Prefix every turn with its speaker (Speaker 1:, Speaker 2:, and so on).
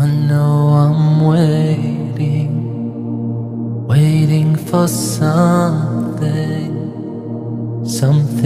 Speaker 1: I know I'm waiting, waiting for something, something.